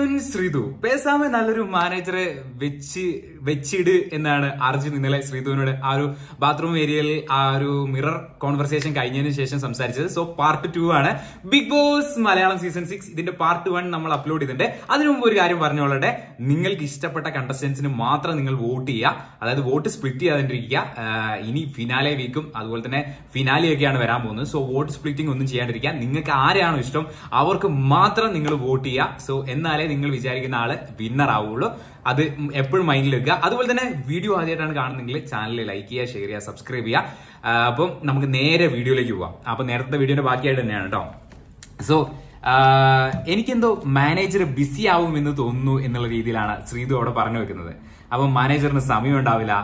അർജുൻ ശ്രീതു. പേസാമെ നല്ലൊരു മാനേജറെ വെച്ച് വെച്ചിട് എന്നാണ് അർജുൻ ഇന്നലെ ശ്രീതുവിനോട് ആ ഒരു ബാത്റൂം ഏരിയയിൽ ആ ഒരു മിറർ കോൺവെർസേഷൻ കഴിഞ്ഞതിന് ശേഷം സംസാരിച്ചത്. സോ പാർട്ട് ടു ആണ്. Big Boss Malayalam season six ഇതിന്റെ പാർട്ട് വൺ നമ്മൾ അപ്ലോഡ് ചെയ്തിട്ടുണ്ട്. അതിനു മുമ്പ് ഒരു കാര്യം പറഞ്ഞോളട്ടെ നിങ്ങൾക്ക് ഇഷ്ടപ്പെട്ട കണ്ടസ്റ്റൻസിന് മാത്രം നിങ്ങൾ വോട്ട് ചെയ്യുക. അതായത് വോട്ട് സ്പ്ലിറ്റ് ചെയ്യാതിരിക്കുക. ഇനി ഫിനാലെ വീക്കും അതുപോലെ തന്നെ ഫിനാലി ഒക്കെയാണ് വരാൻ പോകുന്നത്. സോ വോട്ട് സ്പ്ലിറ്റിംഗ് ഒന്നും ചെയ്യാണ്ടിരിക്കുക. നിങ്ങൾക്ക് ആരെയാണോ ഇഷ്ടം അവർക്ക് മാത്രം നിങ്ങൾ വോട്ട് ചെയ്യുക. സോ എന്നാലേ നിങ്ങൾ വിചാരിക്കുന്ന ആൾ വിന്നർ ആവുള്ളൂ. അത് എപ്പോഴും മൈൻഡിൽ വെക്കുക. അതുപോലെ തന്നെ വീഡിയോ ആദ്യമായിട്ടാണ് കാണുന്നെങ്കിൽ ചാനൽ ലൈക്ക് ചെയ്യുക ഷെയർ ചെയ്യുക സബ്സ്ക്രൈബ് ചെയ്യുക. അപ്പം നമുക്ക് നേരെ വീഡിയോയിലേക്ക് പോവാം. അപ്പൊ നേരത്തെ വീഡിയോന്റെ ബാക്കിയായിട്ട് തന്നെയാണ് കേട്ടോ സോ എനിക്കെന്തോ മാനേജർ ബിസി ആവും എന്ന് തോന്നുന്നു എന്നുള്ള രീതിയിലാണ് ശ്രീതു അവിടെ പറഞ്ഞു വെക്കുന്നത്. അപ്പം മാനേജറിന് സമയം ഉണ്ടാവില്ല.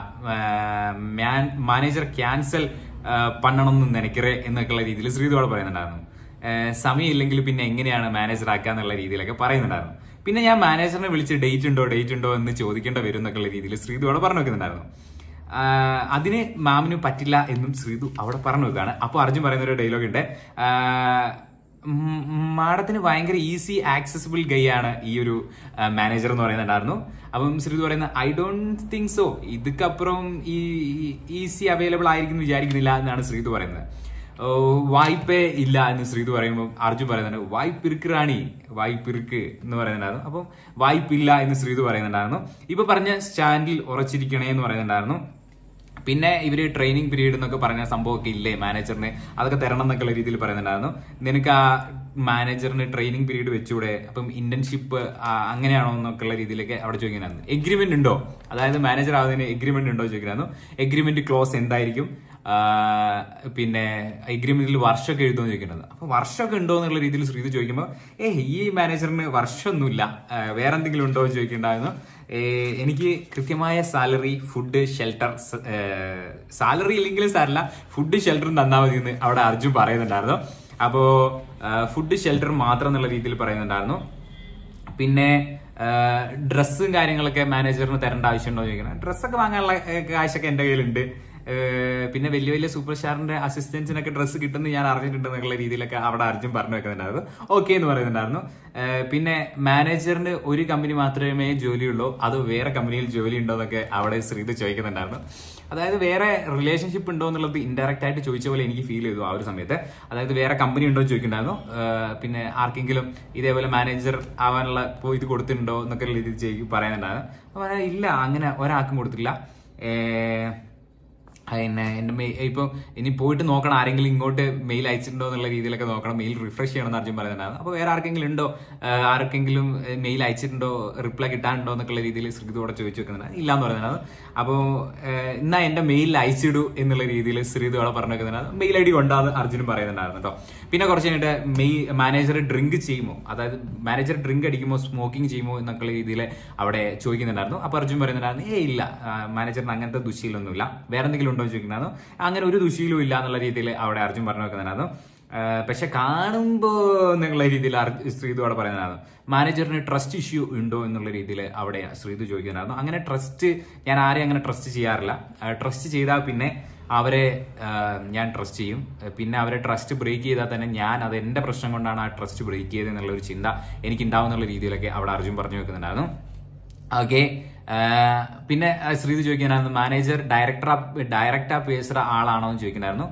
മാനേജർ ക്യാൻസൽ പണ്ണണമെന്ന് നിനക്കറേ എന്നൊക്കെയുള്ള രീതിയിൽ ശ്രീതു അവിടെ പറയുന്നുണ്ടായിരുന്നു. സമയമില്ലെങ്കിൽ പിന്നെ എങ്ങനെയാണ് മാനേജർ ആക്കുക എന്നുള്ള രീതിയിലൊക്കെ പറയുന്നുണ്ടായിരുന്നു. പിന്നെ ഞാൻ മാനേജറിനെ വിളിച്ച് ഡേറ്റ് ഉണ്ടോ ഡേറ്റ് ഉണ്ടോ എന്ന് ചോദിക്കേണ്ട വരും എന്നൊക്കെയുള്ള രീതിയിൽ ശ്രീതു അവിടെ പറഞ്ഞു വെക്കുന്നുണ്ടായിരുന്നു. അതിന് മാമിന് പറ്റില്ല എന്നും ശ്രീതു അവിടെ പറഞ്ഞു വെക്കാണ് അപ്പോൾ അർജുൻ പറയുന്ന ഒരു ഡയലോഗ് ഉണ്ട് മാഡത്തിന് ഭയങ്കര ഈസി ആക്സസിബിൾ ഗൈ ആണ് ഈ ഒരു മാനേജർ എന്ന് പറയുന്നുണ്ടായിരുന്നു. അപ്പം ശ്രീതു പറയുന്ന ഐ ഡോണ്ട് തിങ്ക് സോ ഇതുക്കപ്പുറം ഈ ഈസി അവൈലബിൾ ആയിരിക്കും വിചാരിക്കുന്നില്ല എന്നാണ് ശ്രീതു പറയുന്നത്. വായ്പ ഇല്ല എന്ന് ശ്രീതു പറയുമ്പോൾ അർജുൻ പറയുന്നുണ്ട്. വായ്പിർക്ക് റാണി വായ്പിർക്ക് എന്ന് പറയുന്നുണ്ടായിരുന്നു. അപ്പം വായ്പില്ല എന്ന് ശ്രീതു പറയുന്നുണ്ടായിരുന്നു. ഇപ്പൊ പറഞ്ഞ സ്റ്റാൻഡിൽ ഉറച്ചിരിക്കണേ എന്ന് പറയുന്നുണ്ടായിരുന്നു. പിന്നെ ഇവർ ട്രെയിനിങ് പീരീഡ് എന്നൊക്കെ പറഞ്ഞ സംഭവമൊക്കെ ഇല്ലേ മാനേജറിന്? അതൊക്കെ തരണം എന്നൊക്കെയുള്ള രീതിയിൽ പറയുന്നുണ്ടായിരുന്നു. നിനക്ക് ആ മാനേജറിന് ട്രെയിനിങ് പീരീഡ് വെച്ചൂടെ? അപ്പം ഇന്റേൺഷിപ്പ് അങ്ങനെയാണോ എന്നൊക്കെയുള്ള രീതിയിലേക്ക് അവിടെ ചോദിക്കുന്നുണ്ടായിരുന്നു. എഗ്രിമെന്റ് ഉണ്ടോ? അതായത് മാനേജർ ആവുന്നതിന് എഗ്രിമെന്റ് ഉണ്ടോ ചോദിക്കുന്നതായിരുന്നു എഗ്രിമെന്റ് ക്ലോസ് എന്തായിരിക്കും? പിന്നെ എഗ്രിമെന്റിൽ വർഷമൊക്കെ എഴുതുമെന്ന് ചോദിക്കുന്നത്. അപ്പൊ വർഷമൊക്കെ ഉണ്ടോ എന്നുള്ള രീതിയിൽ ശ്രീത് ചോദിക്കുമ്പോൾ ഏ ഈ മാനേജറിന് വർഷമൊന്നുമില്ല. വേറെ എന്തെങ്കിലും ഉണ്ടോ? എന്ന് ചോദിക്കേണ്ടായിരുന്നു. എനിക്ക് കൃത്യമായ സാലറി ഫുഡ് ഷെൽട്ടർ സാലറി ഇല്ലെങ്കിലും സാരല്ല ഫുഡ് ഷെൽട്ടർ തന്നാൽ മതി എന്ന് അവിടെ അർജുൻ പറയുന്നുണ്ടായിരുന്നു. അപ്പോ ഫുഡ് ഷെൽട്ടർ മാത്രം എന്നുള്ള രീതിയിൽ പറയുന്നുണ്ടായിരുന്നു. പിന്നെ ഡ്രസ്സും കാര്യങ്ങളൊക്കെ മാനേജറിന് തരേണ്ട ആവശ്യമുണ്ടോ എന്ന് ചോദിക്കണം ഡ്രസ്സൊക്കെ വാങ്ങാനുള്ള കാശൊക്കെ എന്റെ കയ്യിലുണ്ട്. പിന്നെ വലിയ വലിയ സൂപ്പർ സ്റ്റാറിന്റെ അസിസ്റ്റൻസിനൊക്കെ ഡ്രസ്സ് കിട്ടുന്ന ഞാൻ അറിഞ്ഞിട്ടുണ്ട് എന്നുള്ള രീതിയിലൊക്കെ അവിടെ അർജുൻ പറഞ്ഞു വെക്കുന്നുണ്ടായിരുന്നു. ഓക്കെ എന്ന് പറയുന്നുണ്ടായിരുന്നു. പിന്നെ മാനേജറിന് ഒരു കമ്പനി മാത്രമേ ജോലിയുള്ളൂ. അത് വേറെ കമ്പനിയിൽ ജോലി ഉണ്ടോ എന്നൊക്കെ അവിടെ ശ്രീത് ചോദിക്കുന്നുണ്ടായിരുന്നു. അതായത് വേറെ റിലേഷൻഷിപ്പ് ഉണ്ടോ എന്നുള്ളത് ഇൻഡയറക്റ്റ് ആയിട്ട് ചോദിച്ച പോലെ എനിക്ക് ഫീൽ ചെയ്തു ആ ഒരു സമയത്ത്. അതായത് വേറെ കമ്പനി ഉണ്ടോ എന്ന് ചോദിക്കുന്നുണ്ടായിരുന്നു. പിന്നെ ആർക്കെങ്കിലും ഇതേപോലെ മാനേജർ ആവാനുള്ള ഇത് കൊടുത്തിട്ടുണ്ടോ എന്നൊക്കെ രീതിയിൽ പറയുന്നുണ്ടായിരുന്നു. അപ്പൊ പറയാ, ഇല്ല അങ്ങനെ ഒരാൾക്കും കൊടുത്തില്ല പിന്നെ എന്റെ മെയിൽ ഇപ്പൊ ഇനി പോയിട്ട് നോക്കണം ആരെങ്കിലും ഇങ്ങോട്ട് മെയിൽ അയച്ചിട്ടുണ്ടോ എന്നുള്ള രീതിയിലൊക്കെ നോക്കണം. മെയിൽ റിഫ്രഷ് ചെയ്യണം എന്ന് അർജുൻ പറയുന്നുണ്ടായിരുന്നു അപ്പൊ വേറെ ആർക്കെങ്കിലും ഉണ്ടോ? ആർക്കെങ്കിലും മെയിൽ അയച്ചിട്ടുണ്ടോ? റിപ്ലൈ കിട്ടാനുണ്ടോ എന്നൊക്കെയുള്ള രീതിയിൽ ശ്രീതുവിടെ ചോദിച്ചു വെക്കുന്നുണ്ട്. ഇല്ല എന്ന് പറയുന്നുണ്ടായിരുന്നു അപ്പോൾ എന്നാ എന്റെ മെയിൽ അയച്ചിടൂ എന്നുള്ള രീതിയിൽ ശ്രീതു അവിടെ പറഞ്ഞു വെക്കുന്നുണ്ടായിരുന്നു. മെയിൽ ഐ ഡി കൊണ്ടാന്ന് അർജുനും പറയുന്നുണ്ടായിരുന്നു കേട്ടോ. പിന്നെ കുറച്ച് കഴിഞ്ഞിട്ട് മെയ് മാനേജർ ഡ്രിങ്ക് ചെയ്യുമോ? അതായത് മാനേജർ ഡ്രിങ്ക് അടിക്കുമോ? സ്മോക്കിംഗ് ചെയ്യുമോ? എന്നൊക്കെയുള്ള രീതിയിൽ അവിടെ ചോദിക്കുന്നുണ്ടായിരുന്നു. അപ്പോൾ അർജുൻ പറയുന്നുണ്ടായിരുന്നു ഏ ഇല്ല. മാനേജറിന് അങ്ങനത്തെ ദുശീലൊന്നുമില്ല. വേറെ എന്തെങ്കിലും ഉണ്ടോ എന്ന് അങ്ങനെ ഒരു ദുശീലും ഇല്ല എന്നുള്ള രീതിയിൽ അവിടെ അർജുൻ പറഞ്ഞു വെക്കുന്നതാണ് പക്ഷെ കാണുമ്പോ എന്നുള്ള രീതിയിൽ ശ്രീതു അവിടെ പറയുന്നതാണ് മാനേജറിന് ട്രസ്റ്റ് ഇഷ്യൂ ഉണ്ടോ എന്നുള്ള രീതിയിൽ അവിടെ ശ്രീതു ചോദിക്കുന്നതായിരുന്നു അങ്ങനെ ട്രസ്റ്റ് ഞാൻ ആരെയും അങ്ങനെ ട്രസ്റ്റ് ചെയ്യാറില്ല. ട്രസ്റ്റ് ചെയ്താൽ പിന്നെ അവരെ ഞാൻ ട്രസ്റ്റ് ചെയ്യും. പിന്നെ അവരെ ട്രസ്റ്റ് ബ്രേക്ക് ചെയ്താൽ തന്നെ ഞാൻ അത് എന്റെ പ്രശ്നം കൊണ്ടാണ് ആ ട്രസ്റ്റ് ബ്രേക്ക് ചെയ്തത് എന്നുള്ള ഒരു ചിന്ത എനിക്ക് ഉണ്ടാവുന്നുള്ള രീതിയിലൊക്കെ അവിടെ അർജുൻ പറഞ്ഞു വെക്കുന്നുണ്ടായിരുന്നു. ഓക്കെ പിന്നെ ശ്രീതി ചോദിക്കാനായിരുന്നു മാനേജർ ഡയറക്ടർ ഡയറക്റ്റ് പേഴ്സർ ആളാണോ എന്ന് ചോദിക്കണമായിരുന്നു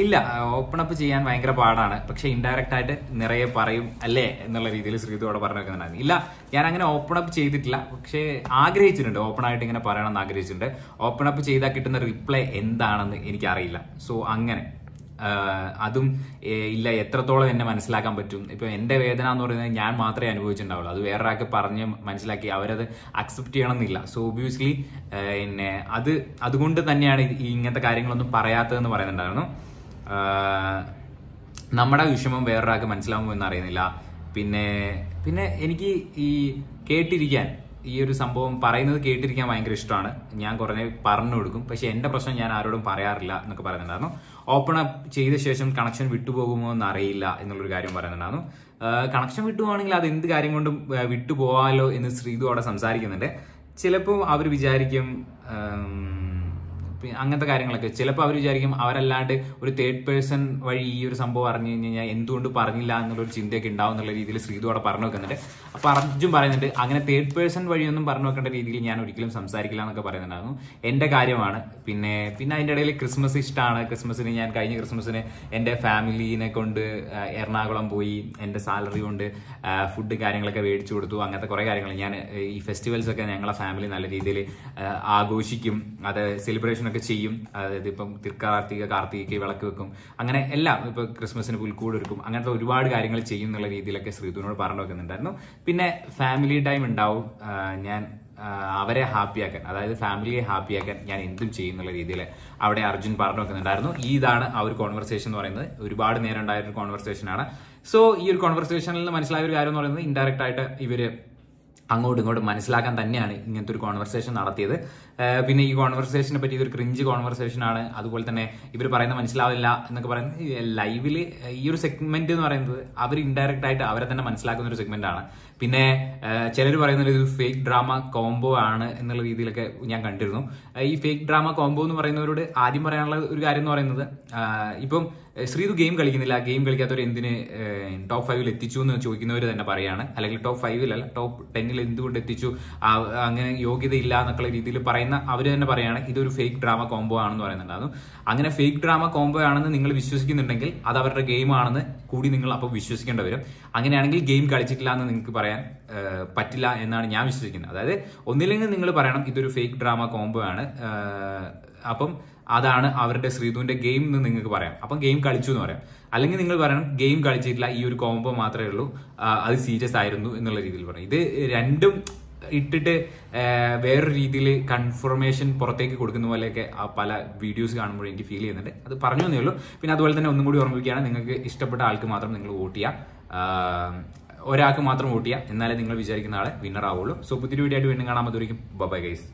ഇല്ല ഓപ്പൺ അപ്പ് ചെയ്യാൻ ഭയങ്കര പാടാണ്. പക്ഷെ ഇൻഡയറക്റ്റ് ആയിട്ട് നിറയെ പറയും അല്ലേ എന്നുള്ള രീതിയിൽ ശ്രീതി അവിടെ പറഞ്ഞു വെക്കുന്നുണ്ടായിരുന്നു ഇല്ല ഞാൻ അങ്ങനെ ഓപ്പൺ അപ്പ് ചെയ്തിട്ടില്ല. പക്ഷേ ആഗ്രഹിച്ചിട്ടുണ്ട്. ഓപ്പൺ ആയിട്ട് ഇങ്ങനെ പറയണമെന്ന് ആഗ്രഹിച്ചിട്ടുണ്ട്. ഓപ്പൺ അപ്പ് ചെയ്താൽ കിട്ടുന്ന റിപ്ലൈ എന്താണെന്ന് എനിക്കറിയില്ല. സോ അങ്ങനെ. അതും ഇല്ല എത്രത്തോളം എന്നെ മനസ്സിലാക്കാൻ പറ്റും? ഇപ്പൊ എന്റെ വേദന എന്ന് പറയുന്നത് ഞാൻ മാത്രമേ അനുഭവിച്ചിട്ടുണ്ടാവുള്ളൂ. അത് വേറൊരാൾക്ക് പറഞ്ഞ് മനസ്സിലാക്കി അവരത് അക്സെപ്റ്റ് ചെയ്യണമെന്നില്ല. സോ ഒബിയസ്ലി പിന്നെ അത് അതുകൊണ്ട് തന്നെയാണ് ഇങ്ങനത്തെ കാര്യങ്ങളൊന്നും പറയാത്തതെന്ന് പറയുന്നുണ്ടായിരുന്നു. നമ്മുടെ വിഷമം വേറൊരാൾക്ക് മനസ്സിലാവുമോ എന്ന് അറിയുന്നില്ല. പിന്നെ പിന്നെ എനിക്ക് ഈ കേട്ടിരിക്കാൻ ഈ ഒരു സംഭവം പറയുന്നത് കേട്ടിരിക്കാൻ ഭയങ്കര ഇഷ്ടമാണ്. ഞാൻ കുറേ പറഞ്ഞു കൊടുക്കും. പക്ഷേ എന്റെ പ്രശ്നം ഞാൻ ആരോടും പറയാറില്ല എന്നൊക്കെ പറയുന്നുണ്ടായിരുന്നു. ഓപ്പൺ അപ്പ് ചെയ്ത ശേഷം കണക്ഷൻ വിട്ടുപോകുമോ എന്ന് അറിയില്ല എന്നുള്ളൊരു കാര്യം പറയുന്നുണ്ടായിരുന്നു. കണക്ഷൻ വിട്ടുപോകണമെങ്കിൽ അത് എന്ത് കാര്യം കൊണ്ടും വിട്ടുപോകാമല്ലോ എന്ന് ശ്രീതു അവിടെ സംസാരിക്കുന്നുണ്ട്. ചിലപ്പോൾ അവർ വിചാരിക്കും അങ്ങനത്തെ കാര്യങ്ങളൊക്കെ. ചിലപ്പോൾ അവർ വിചാരിക്കും അവരല്ലാണ്ട് ഒരു തേർഡ് പേഴ്സൺ വഴി ഈ ഒരു സംഭവം അറിഞ്ഞു കഴിഞ്ഞ് കഴിഞ്ഞാൽ എന്തുകൊണ്ട് പറഞ്ഞില്ല എന്നുള്ളൊരു ചിന്തയൊക്കെ ഉണ്ടാവും എന്നുള്ള രീതിയിൽ ശ്രീതു അവിടെ പറഞ്ഞു വെക്കുന്നുണ്ട്. അപ്പോൾ അർജുൻ പറയുന്നുണ്ട് അങ്ങനെ തേർഡ് പേഴ്സൺ വഴിയൊന്നും പറഞ്ഞു വെക്കേണ്ട രീതിയിൽ ഞാൻ ഒരിക്കലും സംസാരിക്കില്ല എന്നൊക്കെ പറയുന്നുണ്ടായിരുന്നു. എന്റെ കാര്യമാണ്. പിന്നെ പിന്നെ അതിന്റെ ഇടയിൽ ക്രിസ്മസ് ഇഷ്ടമാണ് ക്രിസ്മസിന് ഞാൻ കഴിഞ്ഞ ക്രിസ്മസിന് എന്റെ ഫാമിലീനെ കൊണ്ട് എറണാകുളം പോയി എന്റെ സാലറി കൊണ്ട് ഫുഡ് കാര്യങ്ങളൊക്കെ മേടിച്ചു കൊടുത്തു. അങ്ങനത്തെ കുറേ കാര്യങ്ങൾ ഞാൻ ഈ ഫെസ്റ്റിവൽസ് ഒക്കെ ഞങ്ങളെ ഫാമിലി നല്ല രീതിയിൽ ആഘോഷിക്കും. അത് സെലിബ്രേഷൻ ഒക്കെ ചെയ്യും. അതായത് ഇപ്പം തിർക്കാർത്തിക കാർത്തികയ്ക്ക് വിളക്ക് വെക്കും. അങ്ങനെ എല്ലാം ഇപ്പൊ ക്രിസ്മസിന് പുൽക്കൂട് ഒരുക്കും. അങ്ങനത്തെ ഒരുപാട് കാര്യങ്ങൾ ചെയ്യും എന്നുള്ള രീതിയിലൊക്കെ ശ്രീധുവിനോട് പറഞ്ഞു വെക്കുന്നുണ്ടായിരുന്നു. പിന്നെ ഫാമിലി ടൈം ഉണ്ടാവും. ഞാൻ അവരെ ഹാപ്പിയാക്കാൻ അതായത് ഫാമിലിയെ ഹാപ്പിയാക്കാൻ ഞാൻ എന്തും ചെയ്യുന്നുള്ള രീതിയിൽ അവിടെ അർജുൻ പറഞ്ഞു വെക്കുന്നുണ്ടായിരുന്നു. ഈ ഇതാണ് ആ ഒരു കോൺവെർസേഷൻ എന്ന് പറയുന്നത്. ഒരുപാട് നേരം ഉണ്ടായ ഒരു കോൺവെർസേഷൻ ആണ്. സോ ഈ ഒരു കോൺവെർസേഷനിൽ നിന്ന് മനസ്സിലായ ഒരു കാര്യം എന്ന് പറയുന്നത് ഇൻഡയറക്റ്റ് ആയിട്ട് ഇവർ അങ്ങോട്ടും ഇങ്ങോട്ടും മനസ്സിലാക്കാൻ തന്നെയാണ് ഇങ്ങനത്തെ ഒരു കോൺവെർസേഷൻ നടത്തിയത്. പിന്നെ ഈ കോൺവെർസേഷനെ പറ്റി ഇതൊരു ക്രിഞ്ച് കോൺവെർസേഷൻ ആണ്. അതുപോലെ തന്നെ ഇവർ പറയുന്നത് മനസ്സിലാവില്ല എന്നൊക്കെ പറയുന്നത് ലൈവിൽ ഈ ഒരു സെഗ്മെന്റ് എന്ന് പറയുന്നത് അവർ ഇൻഡയറക്റ്റ് ആയിട്ട് അവരെ തന്നെ മനസ്സിലാക്കുന്ന ഒരു സെഗ്മെന്റ് ആണ്. പിന്നെ ചിലർ പറയുന്നത് ഇത് ഫേക്ക് ഡ്രാമ കോംബോ ആണ് എന്നുള്ള രീതിയിലൊക്കെ ഞാൻ കണ്ടിരുന്നു. ഈ ഫേക്ക് ഡ്രാമ കോംബോ എന്ന് പറയുന്നവരോട് ആദ്യം പറയാനുള്ള ഒരു കാര്യം എന്ന് പറയുന്നത് ഇപ്പം ശ്രീതു ഗെയിം കളിക്കുന്നില്ല. ഗെയിം കളിക്കാത്തവർ എന്തിന് ടോപ്പ് ഫൈവിൽ എത്തിച്ചു എന്ന് ചോദിക്കുന്നവർ തന്നെ പറയാണ്. അല്ലെങ്കിൽ ടോപ്പ് ഫൈവിലല്ല ടോപ്പ് ടെന്നിൽ എന്തുകൊണ്ട് എത്തിച്ചു? അങ്ങനെ യോഗ്യതയില്ല എന്നൊക്കെയുള്ള രീതിയിൽ പറയുന്ന അവർ തന്നെ പറയാണ് ഇതൊരു ഫേക്ക് ഡ്രാമ കോംബോ ആണെന്ന് പറയുന്നുണ്ടായിരുന്നു. അങ്ങനെ ഫേക്ക് ഡ്രാമ കോംബോ ആണെന്ന് നിങ്ങൾ വിശ്വസിക്കുന്നുണ്ടെങ്കിൽ അത് അവരുടെ ഗെയിം ആണെന്ന് കൂടി നിങ്ങൾ അപ്പോൾ വിശ്വസിക്കേണ്ടി വരും. അങ്ങനെയാണെങ്കിൽ ഗെയിം കളിച്ചിട്ടില്ല എന്ന് നിങ്ങൾക്ക് പറയാൻ പറ്റില്ല എന്നാണ് ഞാൻ വിശ്വസിക്കുന്നത്. അതായത് ഒന്നില്ലെങ്കിൽ നിങ്ങൾ പറയണം ഇതൊരു ഫേക്ക് ഡ്രാമ കോംബോ ആണ്. അപ്പം അതാണ് അവരുടെ ശ്രീധുവിന്റെ ഗെയിം എന്ന് നിങ്ങൾക്ക് പറയാം. അപ്പം ഗെയിം കളിച്ചു എന്ന് പറയാം. അല്ലെങ്കിൽ നിങ്ങൾ പറയണം ഗെയിം കളിച്ചിട്ടില്ല ഈ ഒരു കോംബോ മാത്രമേ ഉള്ളൂ. അത് സീരിയസ് ആയിരുന്നു എന്നുള്ള രീതിയിൽ പറയാം. ഇത് രണ്ടും ഇട്ടിട്ട് വേറൊരു രീതിയിൽ കൺഫർമേഷൻ പുറത്തേക്ക് കൊടുക്കുന്ന പോലെയൊക്കെ പല വീഡിയോസ് കാണുമ്പോൾ എനിക്ക് ഫീൽ ചെയ്യുന്നുണ്ട്. അത് പറഞ്ഞു തന്നേ ഉള്ളൂ. പിന്നെ അതുപോലെ തന്നെ ഒന്നും കൂടി ഓർമ്മിപ്പിക്കുകയാണ് നിങ്ങൾക്ക് ഇഷ്ടപ്പെട്ട ആൾക്ക് മാത്രം നിങ്ങൾ വോട്ട് ചെയ്യുക ഒരാൾക്ക് മാത്രം വോട്ട് ചെയ്യുക എന്നാലേ നിങ്ങൾ വിചാരിക്കുന്ന ആളെ വിന്നർ ആവുള്ളൂ. സോ പുതിയൊരു വീഡിയോ ആയിട്ട് വീണ്ടും കാണാൻ മതി ബൈ ഗൈസ്